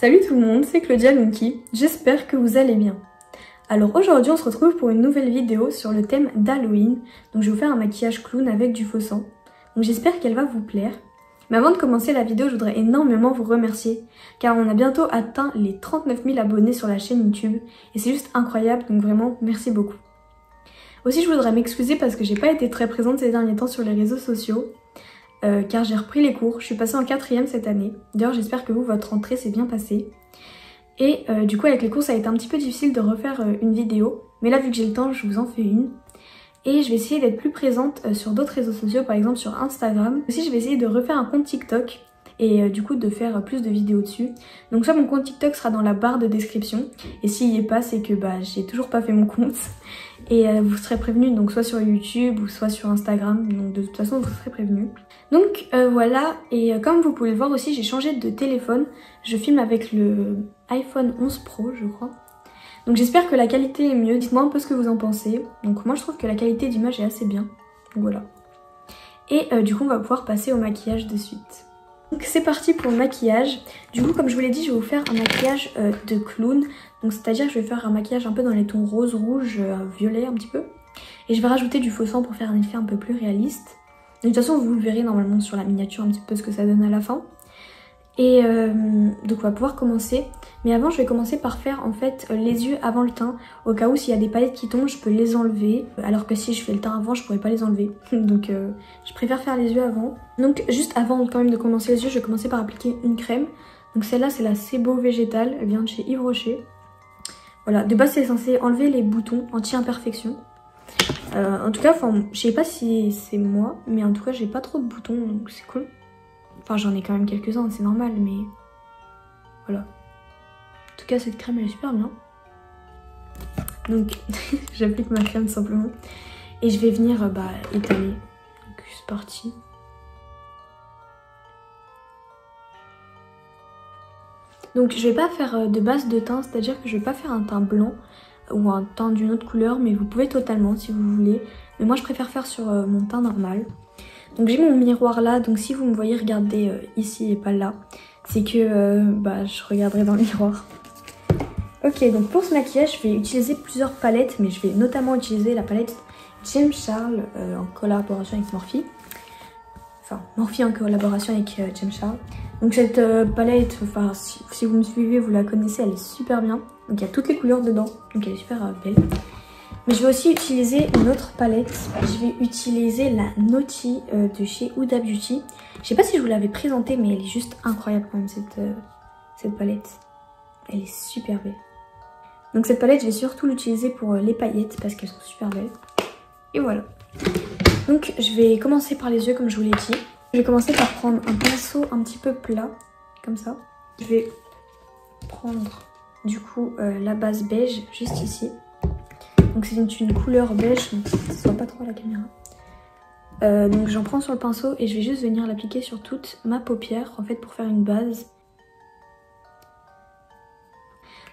Salut tout le monde, c'est Claudia Lunky, j'espère que vous allez bien. Alors aujourd'hui on se retrouve pour une nouvelle vidéo sur le thème d'Halloween, donc je vais vous faire un maquillage clown avec du faux sang. Donc j'espère qu'elle va vous plaire. Mais avant de commencer la vidéo, je voudrais énormément vous remercier, car on a bientôt atteint les 39 000 abonnés sur la chaîne YouTube, et c'est juste incroyable, donc vraiment merci beaucoup. Aussi je voudrais m'excuser parce que j'ai pas été très présente ces derniers temps sur les réseaux sociaux, euh, car j'ai repris les cours. Je suis passée en quatrième cette année. D'ailleurs, j'espère que vous, votre rentrée s'est bien passée. Et euh, du coup, avec les cours, ça a été un petit peu difficile de refaire euh, une vidéo. Mais là, vu que j'ai le temps, je vous en fais une. Et je vais essayer d'être plus présente sur d'autres réseaux sociaux, par exemple sur Instagram. Aussi, je vais essayer de refaire un compte TikTok et du coup de faire plus de vidéos dessus. Donc soit mon compte TikTok sera dans la barre de description et s'il y est pas c'est que bah j'ai toujours pas fait mon compte et vous serez prévenu donc soit sur YouTube ou soit sur Instagram donc de toute façon vous serez prévenu. Donc euh, voilà, et euh, comme vous pouvez le voir aussi, j'ai changé de téléphone. Je filme avec le iPhone 11 Pro, je crois. Donc j'espère que la qualité est mieux. Dites-moi un peu ce que vous en pensez. Donc moi je trouve que la qualité d'image est assez bien. Donc voilà. Et euh, du coup on va pouvoir passer au maquillage de suite. Donc c'est parti pour le maquillage. Du coup comme je vous l'ai dit, je vais vous faire un maquillage de clown. Donc c'est-à-dire que je vais faire un maquillage un peu dans les tons rose, rouge, violet un petit peu. Et je vais rajouter du faux sang pour faire un effet un peu plus réaliste. De toute façon, vous le verrez normalement sur la miniature un petit peu ce que ça donne à la fin. Et euh, donc on va pouvoir commencer. Mais avant, je vais commencer par faire en fait les yeux avant le teint. Au cas où s'il y a des palettes qui tombent, je peux les enlever. Alors que si je fais le teint avant, je pourrais pas les enlever. donc euh, je préfère faire les yeux avant. Donc juste avant quand même de commencer les yeux, je vais commencer par appliquer une crème. Donc celle-là, c'est la Sebo Végétale. Elle vient de chez Yves Rocher. Voilà, de base c'est censé enlever les boutons anti-imperfection. Euh, en tout cas, je sais pas si c'est moi, mais en tout cas, j'ai pas trop de boutons, donc c'est cool. Enfin, j'en ai quand même quelques-uns, c'est normal, mais voilà. En tout cas, cette crème, elle est super bien. Donc, j'applique ma crème simplement. Et je vais venir euh, bah, étaler. Donc, c'est parti. Donc, je vais pas faire euh, de base de teint, c'est-à-dire que je vais pas faire un teint blanc ou un teint d'une autre couleur, mais vous pouvez totalement si vous voulez. Mais moi je préfère faire sur euh, mon teint normal. Donc j'ai mon miroir là, donc si vous me voyez regarder euh, ici et pas là, c'est que euh, bah, je regarderai dans le miroir. Ok, donc pour ce maquillage, je vais utiliser plusieurs palettes, mais je vais notamment utiliser la palette James Charles en collaboration avec Morphe. Enfin, Morphe en collaboration avec James Charles. Donc cette palette, enfin si, vous me suivez, vous la connaissez, elle est super bien. Donc il y a toutes les couleurs dedans, donc elle est super euh, belle. Mais je vais aussi utiliser une autre palette. Je vais utiliser la Naughty euh, de chez Huda Beauty. Je sais pas si je vous l'avais présentée, mais elle est juste incroyable quand même cette, euh, cette palette. Elle est super belle. Donc cette palette, je vais surtout l'utiliser pour les paillettes parce qu'elles sont super belles. Et voilà. Donc je vais commencer par les yeux comme je vous l'ai dit. Je vais commencer par prendre un pinceau un petit peu plat, comme ça. Je vais prendre du coup euh, la base beige juste ici. Donc c'est une, couleur beige, donc ça se voit pas trop à la caméra. Euh, donc j'en prends sur le pinceau et je vais juste venir l'appliquer sur toute ma paupière en fait pour faire une base.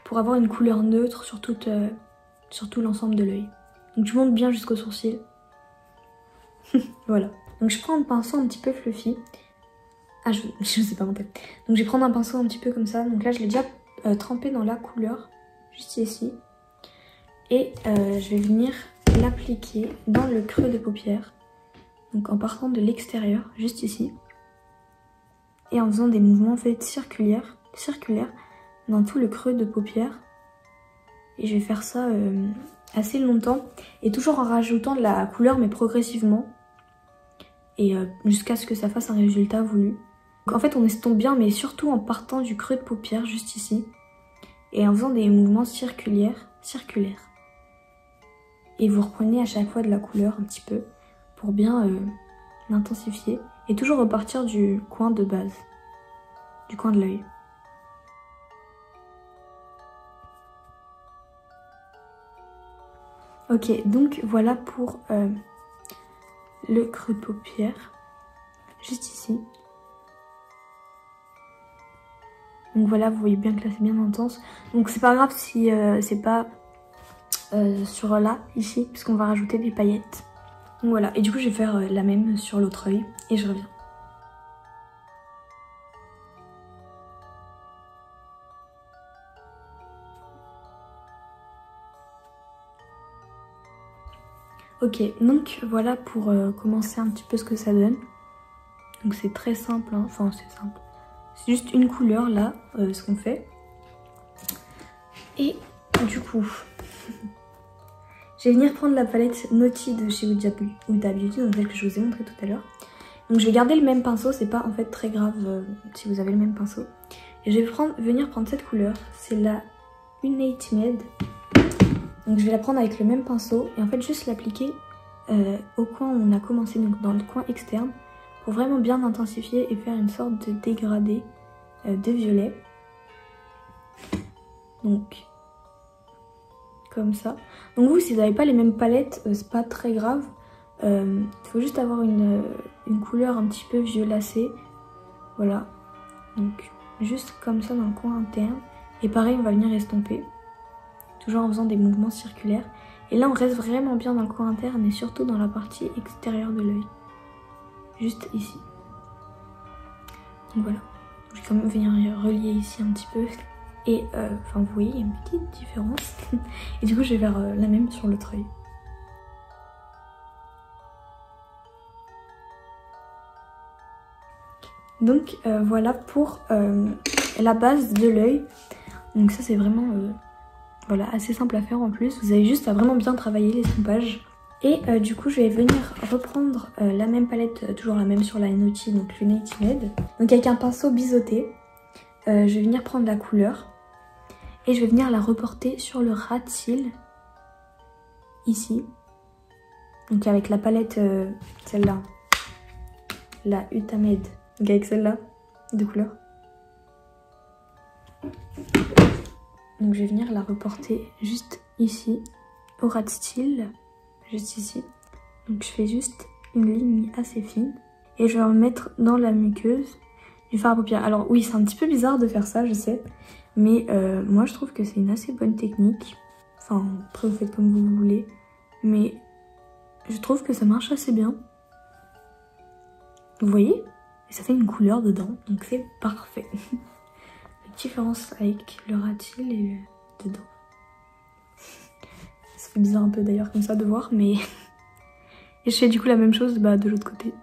Pour avoir une couleur neutre sur, euh, tout l'ensemble de l'œil. Donc je monte bien jusqu'au sourcil. voilà. Donc je prends un pinceau un petit peu fluffy. Ah je, je sais pas monter. Donc je vais prendre un pinceau un petit peu comme ça. Donc là je l'ai déjà euh, tremper dans la couleur, juste ici. Et euh, je vais venir l'appliquer dans le creux de paupière. Donc en partant de l'extérieur, juste ici. Et en faisant des mouvements en fait circulaires, dans tout le creux de paupière. Et je vais faire ça euh, assez longtemps. Et toujours en rajoutant de la couleur mais progressivement. Et jusqu'à ce que ça fasse un résultat voulu. Donc en fait on estompe bien mais surtout en partant du creux de paupière juste ici et en faisant des mouvements circulaires, circulaires. Et vous reprenez à chaque fois de la couleur un petit peu pour bien euh, l'intensifier et toujours repartir du coin de base, du coin de l'œil. Ok, donc voilà pour euh, le creux de paupière, juste ici. Donc voilà, vous voyez bien que là c'est bien intense. Donc c'est pas grave si euh, c'est pas euh, sur là, ici, puisqu'on va rajouter des paillettes. Donc voilà, et du coup je vais faire euh, la même sur l'autre œil et je reviens. Ok, donc voilà pour commencer un petit peu ce que ça donne. Donc c'est très simple, hein. enfin c'est simple. C'est juste une couleur là, euh, ce qu'on fait. Et du coup, je vais venir prendre la palette Naughty de chez Huda Beauty, donc celle que je vous ai montré tout à l'heure. Donc je vais garder le même pinceau, c'est pas en fait très grave euh, si vous avez le même pinceau. Et je vais venir prendre cette couleur, c'est la Unite Med. Donc je vais la prendre avec le même pinceau et en fait juste l'appliquer euh, au coin où on a commencé, donc dans le coin externe, pour vraiment bien intensifier et faire une sorte de dégradé euh, de violet. Donc comme ça. Donc vous si vous n'avez pas les mêmes palettes, c'est pas très grave. Il faut juste avoir une couleur un petit peu violacée. Voilà. Donc juste comme ça dans le coin interne. Et pareil, on va venir estomper. Toujours en faisant des mouvements circulaires. Et là, on reste vraiment bien dans le coin interne et surtout dans la partie extérieure de l'œil. Juste ici. Donc voilà. Je vais quand même venir relier ici un petit peu. Et euh, enfin, vous voyez, il y a une petite différence. et du coup, je vais faire euh, la même sur l'autre œil. Donc euh, voilà pour la base de l'œil. Donc ça c'est vraiment voilà, assez simple à faire en plus. Vous avez juste à vraiment bien travailler les l'estompage. Et du coup je vais venir reprendre la même palette, toujours la même sur la Naughty, donc l'Unity Med. Donc avec un pinceau biseauté, je vais venir prendre la couleur. Et je vais venir la reporter sur le ras de. Ici. Donc avec la palette, celle-là. La Utamed donc avec celle-là, de couleur. Donc je vais venir la reporter juste ici, au ras de juste ici. Donc je fais juste une ligne assez fine et je vais en mettre dans la muqueuse du fard à paupières. Alors oui, c'est un petit peu bizarre de faire ça, je sais, mais euh, moi je trouve que c'est une assez bonne technique. Enfin, après vous faites comme vous voulez, mais je trouve que ça marche assez bien. Vous voyez? Et ça fait une couleur dedans, donc c'est parfait. La différence avec le ratil et le dedans. Bizarre un peu d'ailleurs comme ça de voir, mais... et je fais du coup la même chose bah, de l'autre côté.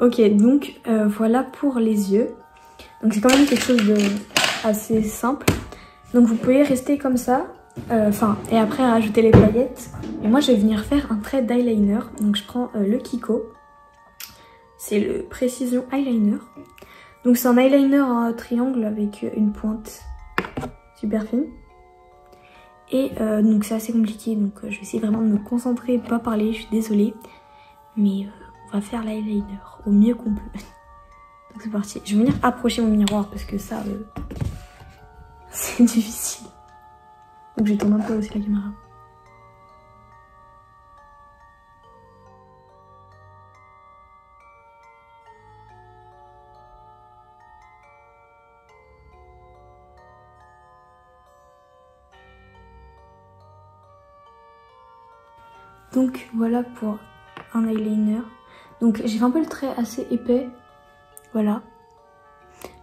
Ok, donc euh, voilà pour les yeux. Donc c'est quand même quelque chose de assez simple. Donc vous pouvez rester comme ça euh, enfin, et après rajouter les paillettes. Et moi, je vais venir faire un trait d'eyeliner. Donc, je prends euh, le Kiko. C'est le Precision Eyeliner. Donc, c'est un eyeliner à triangle avec une pointe super. Et euh, donc, c'est assez compliqué. Donc, je vais essayer vraiment de me concentrer, pas parler. Je suis désolée. Mais on va faire l'eyeliner au mieux qu'on peut. donc, c'est parti. Je vais venir approcher mon miroir parce que ça, c'est difficile. Donc j'ai tourné un peu aussi la caméra. Donc voilà pour un eyeliner. Donc j'ai fait un peu le trait assez épais. Voilà.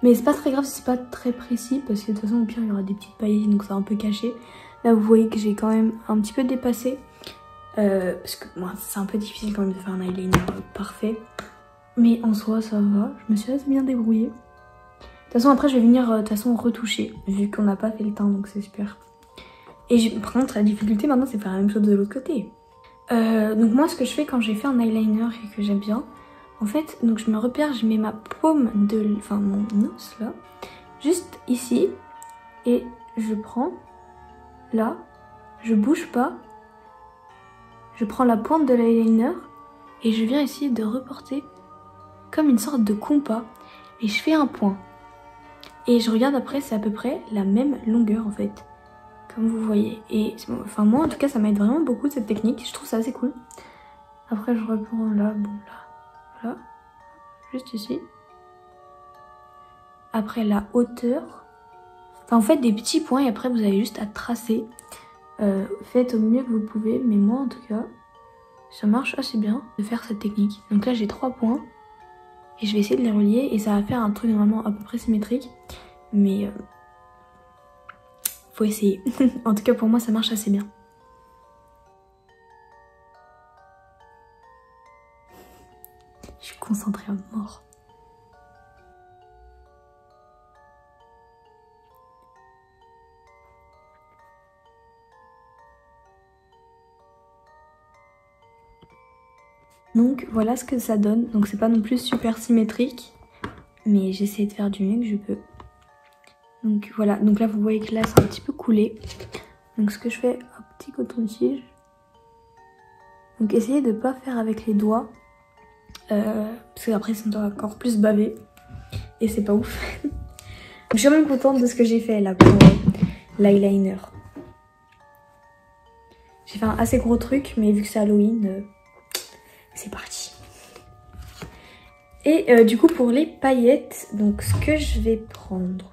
Mais c'est pas très grave si c'est pas très précis parce que de toute façon au pire il y aura des petites paillettes donc ça un peu caché. Là vous voyez que j'ai quand même un petit peu dépassé. Euh, parce que moi c'est un peu difficile quand même de faire un eyeliner parfait. Mais en soi ça va, je me suis assez bien débrouillée. De toute façon après je vais venir euh, de toute retoucher vu qu'on n'a pas fait le teint donc c'est super. Et par contre la difficulté maintenant c'est faire la même chose de l'autre côté. Euh, donc moi ce que je fais quand j'ai fait un eyeliner et que j'aime bien, en fait, donc je me repère, je mets ma paume de, enfin mon os là, juste ici, et je prends là, je bouge pas, je prends la pointe de l'eyeliner et je viens essayer de reporter comme une sorte de compas et je fais un point. Et je regarde après, c'est à peu près la même longueur en fait, comme vous voyez. Et enfin moi en tout cas ça m'aide vraiment beaucoup cette technique, je trouve ça assez cool. Après je reprends là, bon là, voilà, juste ici. Après la hauteur, enfin en fait des petits points et après vous avez juste à tracer. Euh, faites au mieux que vous pouvez, mais moi en tout cas, ça marche assez bien de faire cette technique. Donc là j'ai trois points et je vais essayer de les relier et ça va faire un truc normalement à peu près symétrique, mais euh, essayer. en tout cas pour moi ça marche assez bien. Je suis concentrée à mort. Donc voilà ce que ça donne. Donc c'est pas non plus super symétrique. Mais j'essaie de faire du mieux que je peux. Donc voilà, donc là vous voyez que là c'est un petit peu coulé. Donc ce que je fais, un petit coton-tige. Donc essayez de pas faire avec les doigts. Euh, parce qu'après ça doit encore plus baver. Et c'est pas ouf. donc, je suis même contente de ce que j'ai fait là pour l'eyeliner. J'ai fait un assez gros truc, mais vu que c'est Halloween, euh, c'est parti. Et euh, du coup pour les paillettes, donc ce que je vais prendre,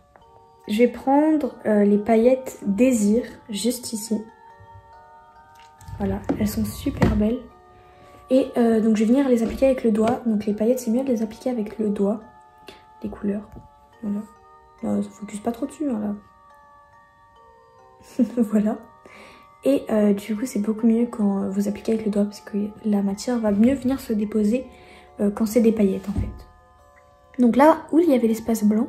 je vais prendre euh, les paillettes Désir, juste ici. Voilà, elles sont super belles. Et euh, donc je vais venir les appliquer avec le doigt. Donc les paillettes, c'est mieux de les appliquer avec le doigt. Les couleurs. Voilà. Non, ça focus pas trop dessus, hein, là. voilà. Et euh, du coup, c'est beaucoup mieux quand vous appliquez avec le doigt parce que la matière va mieux venir se déposer euh, quand c'est des paillettes en fait. Donc là où il y avait l'espace blanc,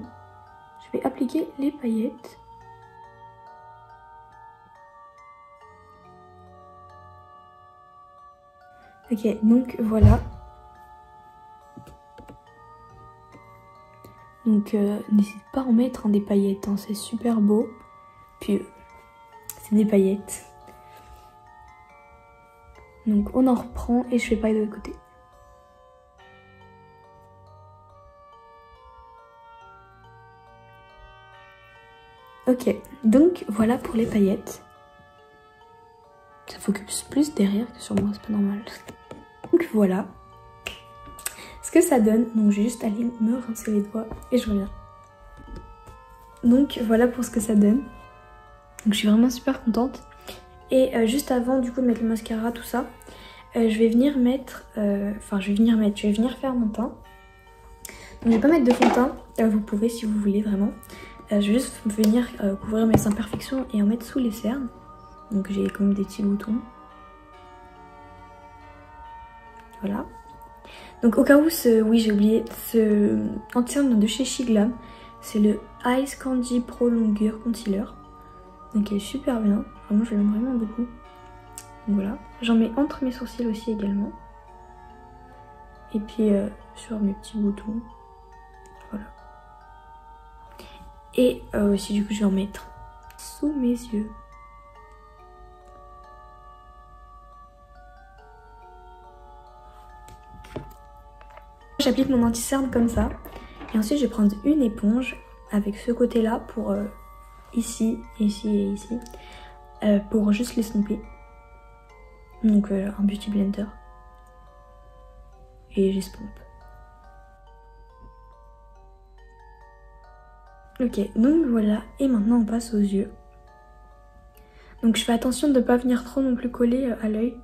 je vais appliquer les paillettes. Ok, donc voilà. Donc euh, n'hésite pas à en mettre en des paillettes, hein, c'est super beau. Puis c'est des paillettes. Donc on en reprend et je fais pareil de l'autre côté. Ok, donc voilà pour les paillettes. Ça focus plus derrière que sur moi, c'est pas normal. Donc voilà ce que ça donne. Donc j'ai juste aller me rincer les doigts et je reviens. Donc voilà pour ce que ça donne. Donc je suis vraiment super contente. Et euh, juste avant du coup de mettre le mascara, tout ça, euh, je vais venir mettre, euh, je vais venir mettre, je vais venir faire mon teint. Donc je vais pas mettre de fond de teint, vous pouvez si vous voulez vraiment. Je vais juste venir couvrir mes imperfections et en mettre sous les cernes. Donc j'ai comme des petits boutons. Voilà. Donc au cas où, ce, oui j'ai oublié, ce anti de chez Shiglam, c'est le Ice Candy Pro Longueur Concealer. Donc il est super bien. Vraiment, je l'aime vraiment beaucoup. Donc voilà. J'en mets entre mes sourcils aussi également. Et puis euh, sur mes petits boutons. Et euh, aussi du coup je vais en mettre sous mes yeux. J'applique mon anti-cerne comme ça. Et ensuite je vais prendre une éponge avec ce côté là pour euh, ici, ici et ici. Euh, pour juste l'estomper. Donc euh, un beauty blender. Et j'estompe. Ok, donc voilà. Et maintenant on passe aux yeux. Donc je fais attention de ne pas venir trop non plus coller euh, à l'œil.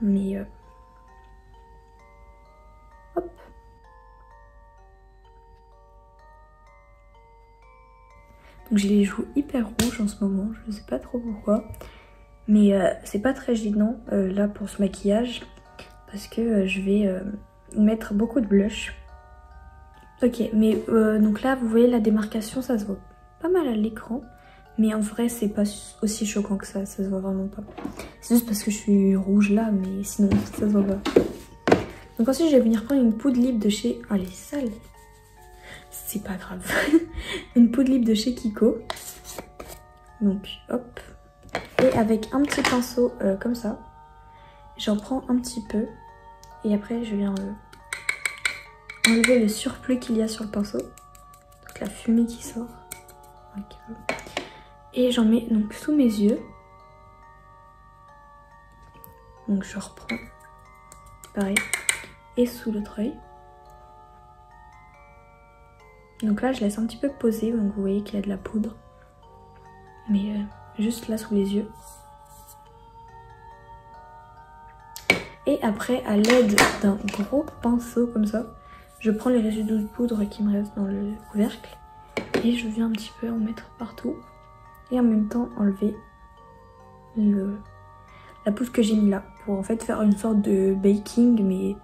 Mais... Hop Donc j'ai les joues hyper rouges en ce moment, je sais pas trop pourquoi. Mais euh, c'est pas très gênant euh, là pour ce maquillage parce que euh, je vais mettre beaucoup de blush. Ok, mais donc là vous voyez la démarcation, ça se voit pas mal à l'écran. Mais en vrai c'est pas aussi choquant que ça, ça se voit vraiment pas. C'est juste parce que je suis rouge là, mais sinon ça se voit pas. Donc ensuite je vais venir prendre une poudre libre de chez... Oh elle est sale c'est pas grave. une poudre libre de chez Kiko. Donc hop. Et avec un petit pinceau euh, comme ça, j'en prends un petit peu. Et après je viens euh, enlever le surplus qu'il y a sur le pinceau. Donc la fumée qui sort. Et j'en mets donc sous mes yeux. Donc je reprends. Pareil. Et sous l'autre œil. Donc là, je laisse un petit peu poser, donc vous voyez qu'il y a de la poudre. Mais euh, juste là sous les yeux. Et après, à l'aide d'un gros pinceau comme ça, je prends les résidus de poudre qui me restent dans le couvercle. Et je viens un petit peu en mettre partout. et en même temps enlever le, la pousse que j'ai mis là pour en fait faire une sorte de baking mais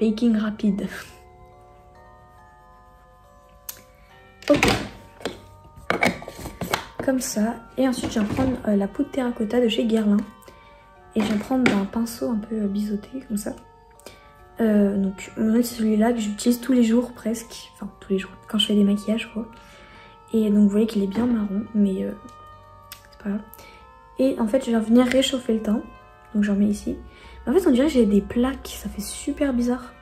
baking rapide. ok. Comme ça. Et ensuite je vais prendre euh, la poudre terracotta de chez Guerlain. Et je vais prendre un pinceau un peu biseauté comme ça. Euh, donc c'est celui-là que j'utilise tous les jours presque. Enfin tous les jours. Quand je fais des maquillages quoi. Et donc vous voyez qu'il est bien marron. Mais euh, c'est pas grave. Et en fait je vais venir réchauffer le teint. Donc j'en mets ici. En fait on dirait que j'ai des plaques. Ça fait super bizarre.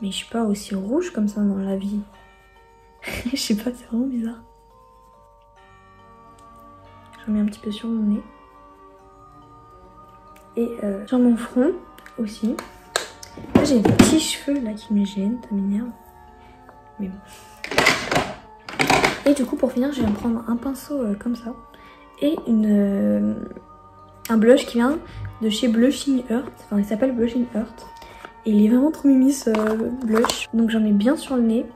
Mais je suis pas aussi rouge comme ça dans la vie. je sais pas, c'est vraiment bizarre. J'en mets un petit peu sur mon nez. Et euh, sur mon front aussi. Là j'ai des petits cheveux là qui me gênent, ça m'énerve. Mais bon. Et du coup pour finir je vais prendre un pinceau euh, comme ça. Et une, euh, un blush qui vient de chez Blushing Earth. Enfin il s'appelle Blushing Earth. Et il est vraiment trop mimi ce blush. Donc j'en mets bien sur le nez.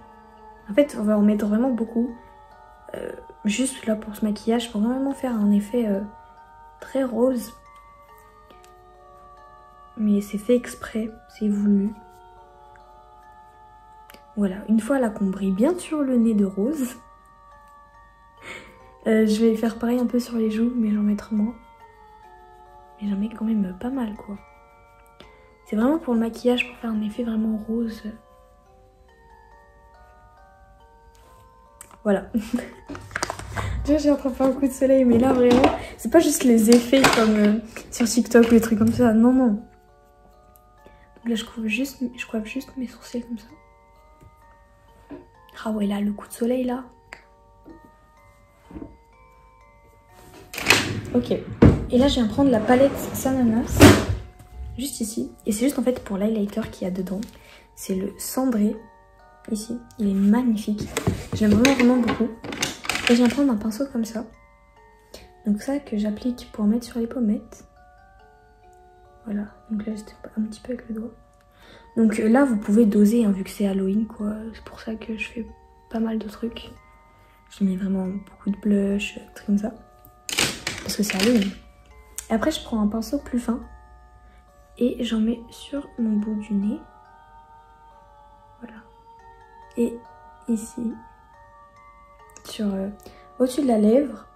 En fait on va en mettre vraiment beaucoup. Juste là pour ce maquillage pour vraiment faire un effet très rose. Mais c'est fait exprès, c'est voulu. Voilà, une fois là qu'on brille bien sur le nez de rose, euh, je vais faire pareil un peu sur les joues, mais j'en mettrai moins. Mais j'en mets quand même pas mal quoi. C'est vraiment pour le maquillage, pour faire un effet vraiment rose. Voilà. Déjà j'ai faire un coup de soleil, mais là vraiment, c'est pas juste les effets comme euh, sur TikTok ou les trucs comme ça. Non, non. Là je coiffe juste, je coiffe juste mes sourcils comme ça. Ah ouais là, le coup de soleil là. Ok. Et là je viens prendre la palette Sananas juste ici. Et c'est juste en fait pour l'highlighter qu'il y a dedans. C'est le cendré, ici. Il est magnifique. J'aime vraiment vraiment beaucoup. Et je viens prendre un pinceau comme ça. Donc ça que j'applique pour mettre sur les pommettes. Voilà, donc là juste un petit peu avec le doigt. Donc là vous pouvez doser hein, vu que c'est Halloween quoi. C'est pour ça que je fais pas mal de trucs. Je mets vraiment beaucoup de blush, trucs comme ça. Parce que c'est Halloween. Après je prends un pinceau plus fin et j'en mets sur mon bout du nez. Voilà. Et ici, sur euh, au-dessus de la lèvre,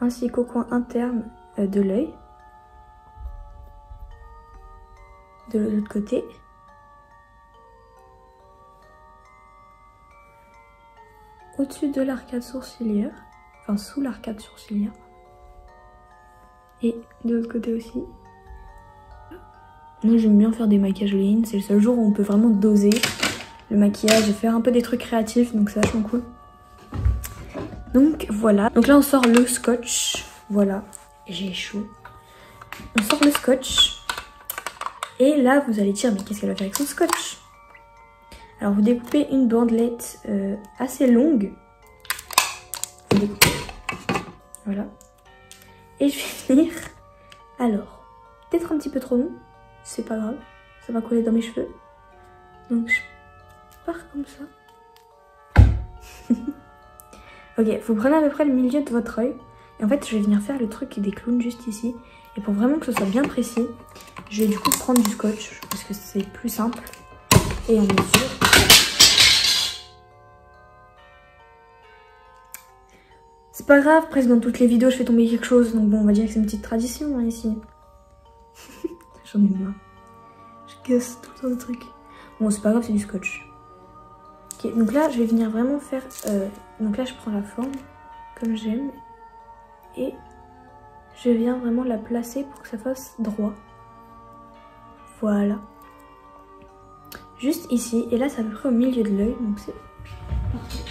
ainsi qu'au coin interne euh, de l'œil. De l'autre côté. Au-dessus de l'arcade sourcilière, enfin sous l'arcade sourcilière. Et de l'autre côté aussi. Moi j'aime bien faire des maquillages lignes, c'est le seul jour où on peut vraiment doser le maquillage et faire un peu des trucs créatifs, donc c'est vachement cool. Donc voilà, donc là on sort le scotch, voilà, j'ai chaud. On sort le scotch, et là vous allez dire mais qu'est-ce qu'elle va faire avec son scotch? Alors vous découpez une bandelette euh, assez longue, vous découpez, voilà. Et je vais venir, alors, peut-être un petit peu trop long, c'est pas grave, ça va coller dans mes cheveux. Donc je pars comme ça. ok, vous prenez à peu près le milieu de votre œil. En fait, je vais venir faire le truc des clowns juste ici. Et pour vraiment que ce soit bien précis, je vais du coup prendre du scotch parce que c'est plus simple. Et en mesure. C'est pas grave, presque dans toutes les vidéos je fais tomber quelque chose. Donc bon, on va dire que c'est une petite tradition hein, ici. J'en ai marre. Je casse tout de trucs. Bon, c'est pas grave, c'est du scotch. Ok, donc là, je vais venir vraiment faire... Euh, donc là, je prends la forme, comme j'aime. Et je viens vraiment la placer pour que ça fasse droit. Voilà. Juste ici. Et là, c'est à peu près au milieu de l'œil. Donc c'est parfait.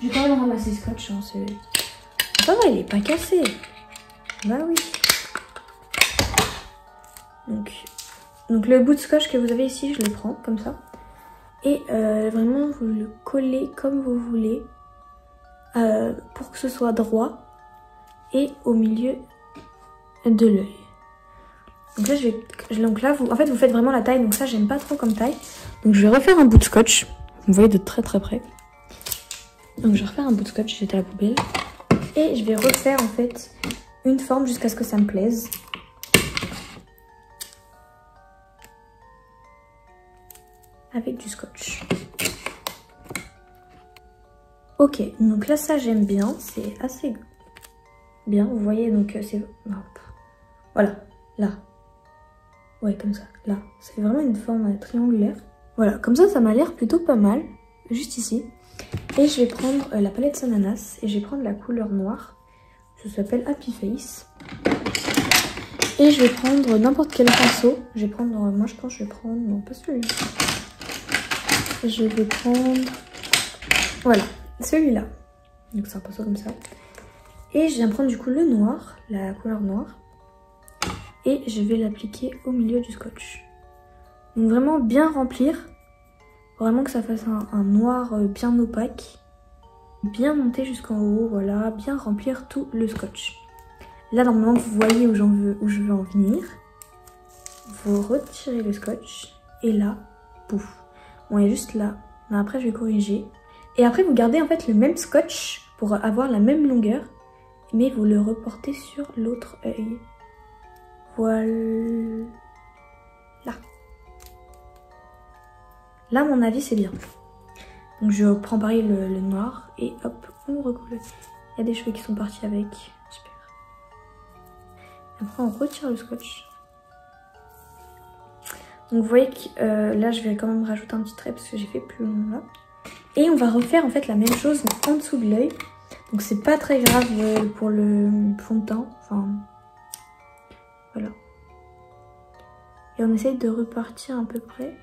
Je vais quand même ramasser le scotch. Hein, va, il est pas cassé. Bah oui. Donc, donc le bout de scotch que vous avez ici, je le prends comme ça. Et euh, vraiment, vous le collez comme vous voulez euh, pour que ce soit droit au milieu de l'œil. Donc là, je vais, donc là vous, en fait, vous faites vraiment la taille. Donc ça, j'aime pas trop comme taille. Donc je vais refaire un bout de scotch. Vous voyez de très très près. Donc je vais refaire un bout de scotch, j'étais à la poubelle. Et je vais refaire en fait une forme jusqu'à ce que ça me plaise. Avec du scotch. Ok, donc là ça j'aime bien, c'est assez bien, vous voyez, donc euh, c'est... Voilà, là. Ouais, comme ça, là. C'est vraiment une forme euh, triangulaire. Voilà, comme ça, ça m'a l'air plutôt pas mal, juste ici. Et je vais prendre euh, la palette Sananas et je vais prendre la couleur noire. Ça s'appelle Happy Face. Et je vais prendre n'importe quel pinceau. Je vais prendre, moi je pense que je vais prendre, non pas celui-là. Je vais prendre, voilà, celui-là. Donc c'est un pinceau comme ça. Et je viens prendre du coup le noir, la couleur noire. Et je vais l'appliquer au milieu du scotch. Donc vraiment bien remplir. Vraiment que ça fasse un, noir euh, bien opaque. Bien monter jusqu'en haut, voilà. Bien remplir tout le scotch. Là normalement vous voyez où, veux, où je veux en venir. Vous retirez le scotch. Et là, pouf. Bon, il est juste là. Mais après je vais corriger. Et après vous gardez en fait le même scotch pour avoir la même longueur mais vous le reportez sur l'autre œil. Voilà. Là, mon avis, c'est bien. Donc je prends pareil le, noir et hop, on recoule. Il y a des cheveux qui sont partis avec. Super. Après, on retire le scotch. Donc vous voyez que euh, là, je vais quand même rajouter un petit trait parce que j'ai fait plus long là. Et on va refaire en fait la même chose en dessous de l'œil. Donc c'est pas très grave pour le fond de teint. Enfin, voilà. Et on essaye de repartir à peu près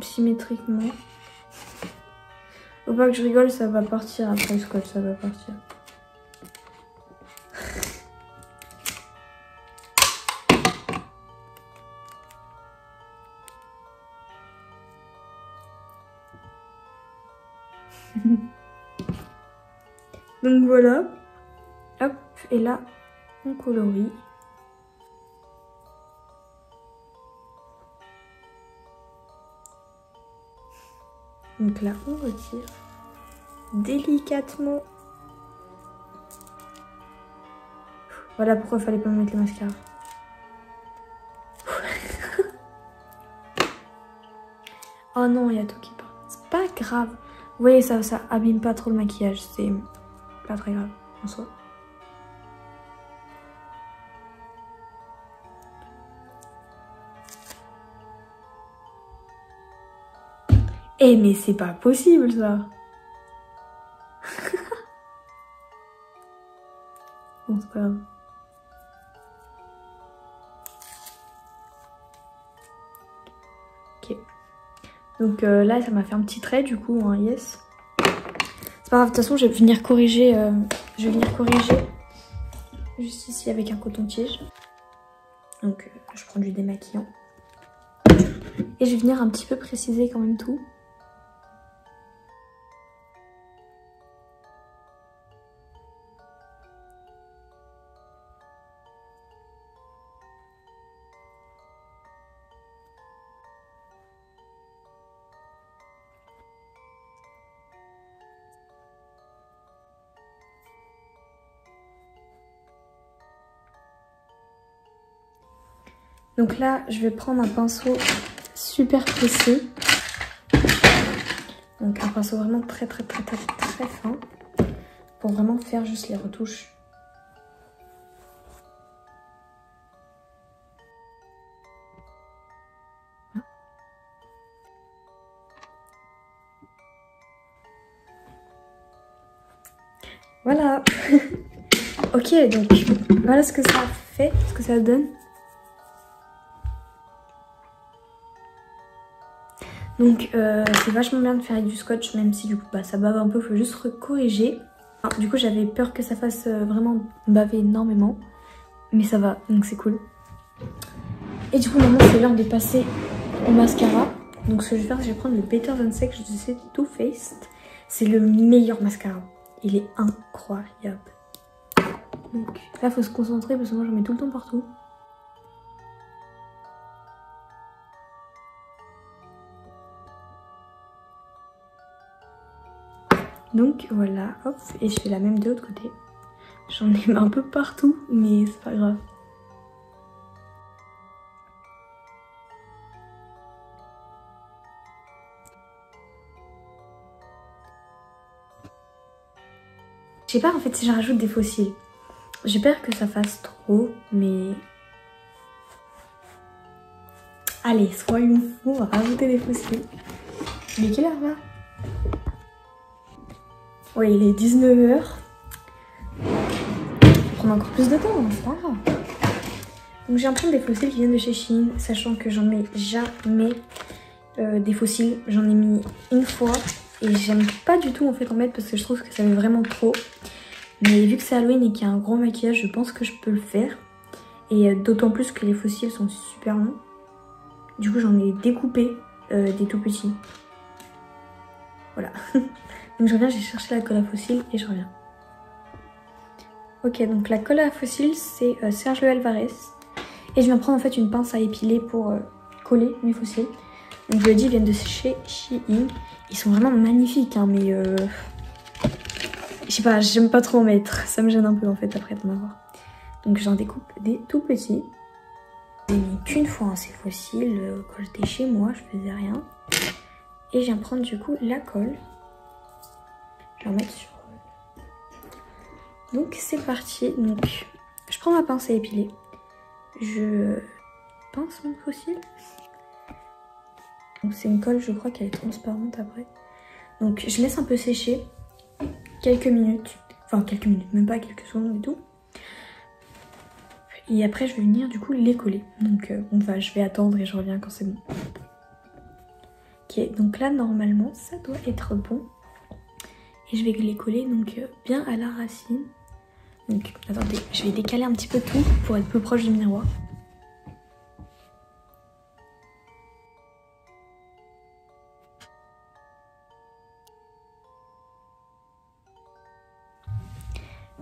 symétriquement. Faut pas que je rigole, ça va partir après le scotch, ça va partir. Donc voilà. Hop, et là, on colorie. Donc là, on retire délicatement. Voilà pourquoi il fallait pas mettre le mascara. oh non, il y a tout qui part. C'est pas grave. Vous voyez, ça, ça abîme pas trop le maquillage. C'est pas très grave en soi. Eh mais c'est pas possible ça Bon c'est pas grave. Ok. Donc euh, là ça m'a fait un petit trait du coup, un yes de toute façon je vais venir corriger, euh, je vais venir corriger juste ici avec un coton-tige. Donc euh, je prends du démaquillant. Et je vais venir un petit peu préciser quand même tout. Donc là, je vais prendre un pinceau super précis. Donc un pinceau vraiment très très très très très fin. Pour vraiment faire juste les retouches. Voilà. ok, donc voilà ce que ça fait, ce que ça donne. Donc euh, c'est vachement bien de faire avec du scotch, même si du coup bah, ça bave un peu, faut juste corriger. du coup j'avais peur que ça fasse euh, vraiment baver énormément, mais ça va, donc c'est cool. Et du coup maintenant c'est l'heure de passer au mascara. Donc ce que je vais faire, je vais prendre le Better Than Sex de Too Faced. C'est le meilleur mascara. Il est incroyable. Donc là faut se concentrer parce que moi j'en mets tout le temps partout. Donc voilà, hop, et je fais la même de l'autre côté. J'en ai un peu partout, mais c'est pas grave. Je sais pas en fait si je rajoute des fossiles. J'ai peur que ça fasse trop, mais... Allez, soyons fous, on va rajouter des fossiles. Mais quelle heure là? Oui, il est 19h. Prendre encore plus de temps, c'est pas grave. Donc j'ai un prendre des fossiles qui viennent de chez Chine, sachant que j'en mets jamais euh, des fossiles. J'en ai mis une fois et j'aime pas du tout en fait en mettre parce que je trouve que ça met vraiment trop. Mais vu que c'est Halloween et qu'il y a un gros maquillage, je pense que je peux le faire. Et euh, d'autant plus que les fossiles sont super longs. Du coup j'en ai découpé euh, des tout petits. Voilà. donc je reviens, j'ai cherché la colle à fossiles et je reviens. Ok, donc la colle à fossiles c'est euh, Sergio Alvarez. Et je viens prendre en fait une pince à épiler pour coller mes fossiles. Donc je le dis, ils viennent de chez Shein. Ils sont vraiment magnifiques, hein, mais euh... je sais pas, j'aime pas trop en mettre. Ça me gêne un peu en fait après d'en avoir. Donc j'en découpe des tout petits. J'ai mis qu'une fois hein, ces fossiles. Euh, quand j'étais chez moi, je faisais rien. Et je viens prendre du coup la colle. Je vais en mettre sur. Donc c'est parti. Donc je prends ma pince à épiler. Je pince mon fossile. Donc c'est une colle, je crois qu'elle est transparente après. Donc je laisse un peu sécher quelques minutes. Enfin quelques minutes, même pas quelques secondes et tout. Et après je vais venir du coup les coller. Donc euh, on va, je vais attendre et je reviens quand c'est bon. Ok, donc là normalement ça doit être bon. Et je vais les coller donc euh, bien à la racine. Donc attendez, je vais décaler un petit peu tout pour être plus proche du miroir.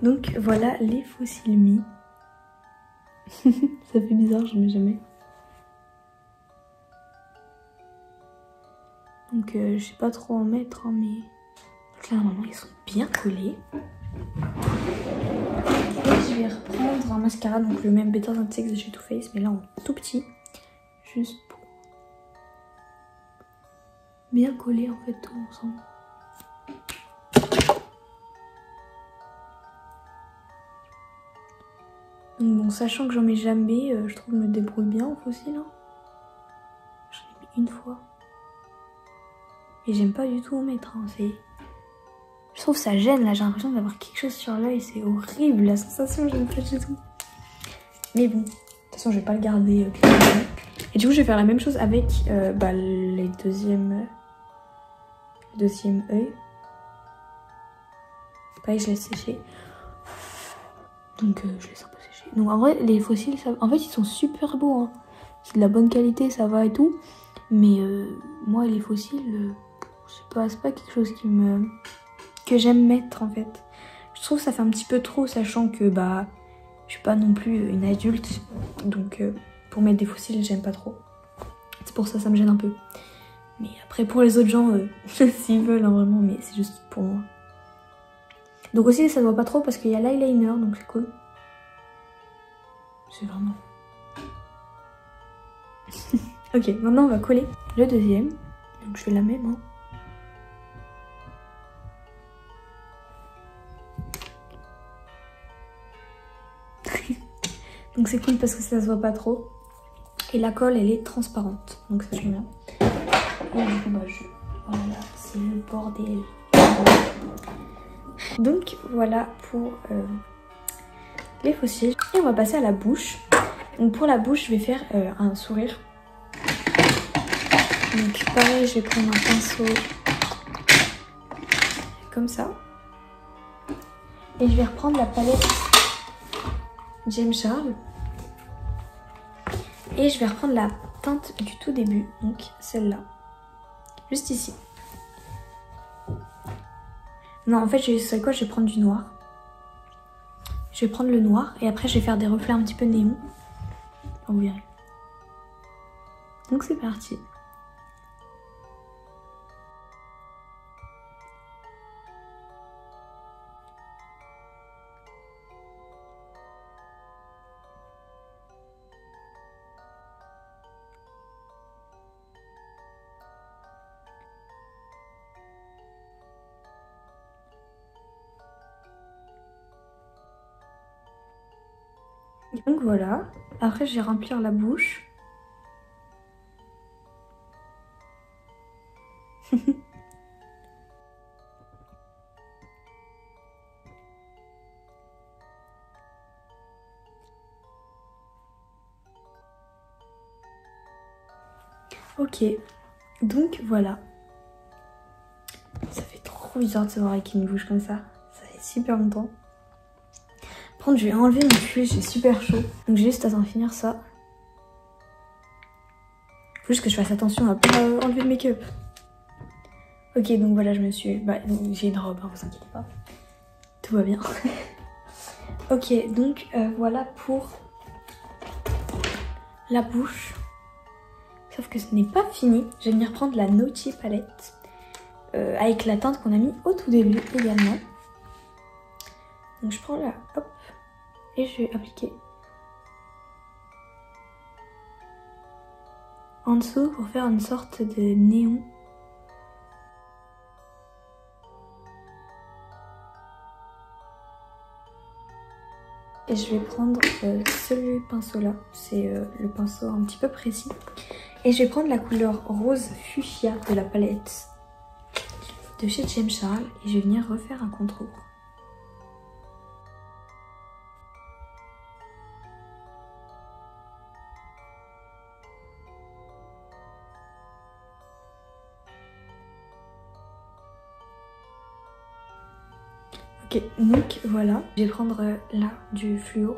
Donc voilà les fossiles mis. ça fait bizarre, je mets jamais. Donc euh, je sais pas trop en mettre, hein, mais clairement ils sont bien collés. Et je vais reprendre un mascara, donc le même Better Than Sex de chez Too Faced, mais là en tout petit. Juste pour bien coller en fait tout ensemble. bon, sachant que j'en mets jamais, euh, je trouve que je me débrouille bien en fossile. Hein. J'en ai mis une fois. Et j'aime pas du tout en mettre. Hein. Je trouve que ça gêne là, j'ai l'impression d'avoir quelque chose sur l'œil. C'est horrible la sensation, j'aime pas du tout. Mais bon, de toute façon, je vais pas le garder. Euh, et du coup, je vais faire la même chose avec euh, bah, les deuxièmes. Deuxième œil. Pareil, je laisse sécher. Donc, je laisse un peu donc en vrai, les fossiles, en fait, ils sont super beaux. Hein. C'est de la bonne qualité, ça va et tout. Mais euh, moi, les fossiles, euh, sais pas, c'est pas quelque chose qui me... que j'aime mettre en fait. Je trouve ça fait un petit peu trop, sachant que bah, je suis pas non plus une adulte. Donc euh, pour mettre des fossiles, j'aime pas trop. C'est pour ça ça me gêne un peu. Mais après, pour les autres gens, s'ils veulent, hein, vraiment, mais c'est juste pour moi. Donc aussi, ça ne voit pas trop parce qu'il y a l'eyeliner, donc c'est cool. C'est vraiment... ok, maintenant on va coller le deuxième. Donc je fais la même. Hein. Donc c'est cool parce que ça se voit pas trop. Et la colle elle est transparente. Donc ça j'aime bien. Et du coup bah je... Voilà, c'est le bordel. Donc voilà pour... Euh, les fossiles. Et on va passer à la bouche. Donc pour la bouche, je vais faire euh, un sourire. Donc pareil, je vais prendre un pinceau comme ça. Et je vais reprendre la palette James Charles. Et je vais reprendre la teinte du tout début, donc celle-là. Juste ici. Non, en fait, je sais quoi, je vais prendre du noir. Je vais prendre le noir et après je vais faire des reflets un petit peu néon. Vous verrez. Donc c'est parti. Donc voilà. Après, je vais remplir la bouche. ok, donc voilà. Ça fait trop bizarre de se voir avec une bouche comme ça. Ça fait super longtemps. Je vais enlever mon pull, j'ai super chaud. Donc j'ai juste à en finir ça. Faut juste que je fasse attention à pas enlever le make-up. Ok, donc voilà, je me suis... Bah, j'ai une robe, hein, vous inquiétez pas. Tout va bien. ok, donc euh, voilà pour la bouche. Sauf que ce n'est pas fini. Je vais venir prendre la Naughty palette. Euh, avec la teinte qu'on a mis au tout début également. Donc je prends la... Hop. Je vais appliquer. En dessous pour faire une sorte de néon. Et je vais prendre euh, ce pinceau-là, c'est euh, le pinceau un petit peu précis. Et je vais prendre la couleur rose fuchsia de la palette de chez James Charles et je vais venir refaire un contour. Ok, donc voilà, je vais prendre euh, là du fluo.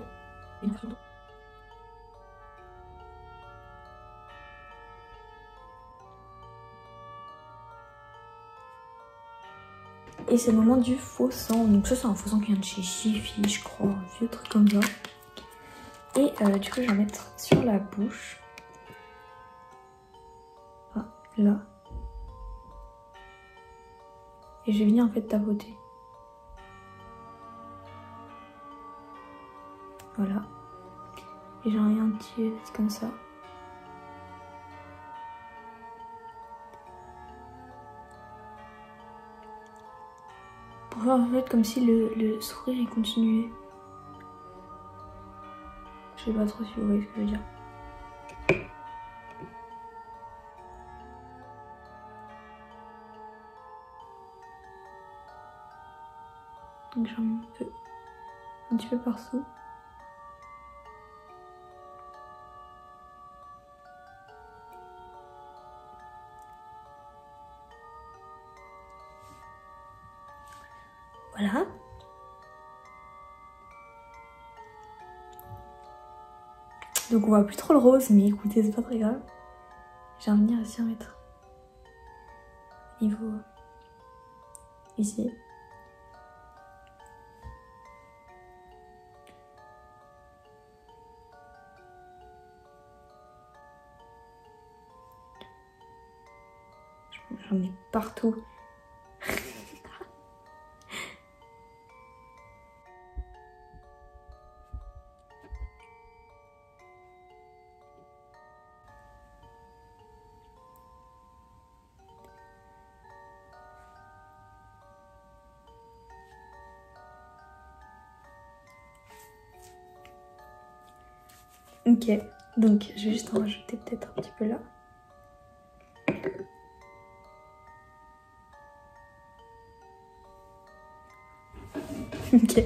Et c'est le moment du faux sang. Donc ça c'est un faux sang qui vient de chez je crois, un vieux truc comme ça. Et euh, du coup je vais en mettre sur la bouche. Ah, là. Et je vais venir en fait tapoter. Voilà. Et j'en ai un petit comme ça. Pour voir en fait comme si le, le sourire est continué. Je sais pas trop si vous voyez ce que je veux dire. Donc j'en un peu, un petit peu partout. Donc on voit plus trop le rose, mais écoutez, c'est pas très grave. J'ai un venir aussi en mettre. Niveau ici. J'en ai partout. Ok, donc je vais juste en rajouter peut-être un petit peu là. Ok.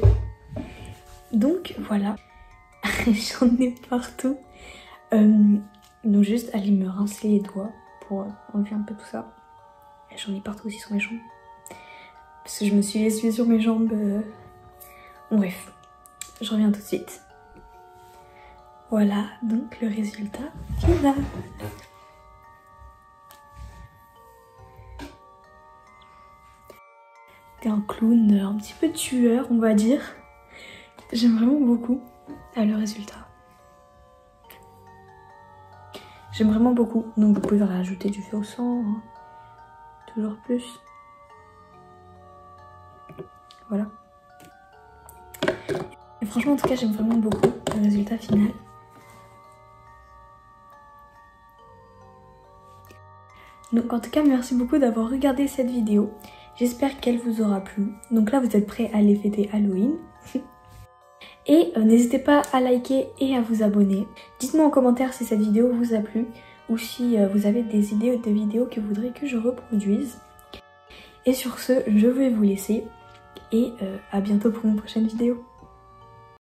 Donc voilà, j'en ai partout. Euh, donc juste aller me rincer les doigts pour enlever un peu tout ça. J'en ai partout aussi sur mes jambes. Parce que je me suis essuyée sur mes jambes. Euh. Bref, je reviens tout de suite. Voilà donc le résultat final. T'es un clown un petit peu tueur, on va dire. J'aime vraiment beaucoup ah, le résultat. J'aime vraiment beaucoup. Donc vous pouvez rajouter du feu au sang. Hein. Toujours plus. Voilà. Et franchement, en tout cas, j'aime vraiment beaucoup le résultat final. Donc en tout cas, merci beaucoup d'avoir regardé cette vidéo. J'espère qu'elle vous aura plu. Donc là, vous êtes prêts à aller fêter Halloween. Et euh, n'hésitez pas à liker et à vous abonner. Dites-moi en commentaire si cette vidéo vous a plu ou si euh, vous avez des idées de vidéos que vous voudriez que je reproduise. Et sur ce, je vais vous laisser et à bientôt pour une prochaine vidéo.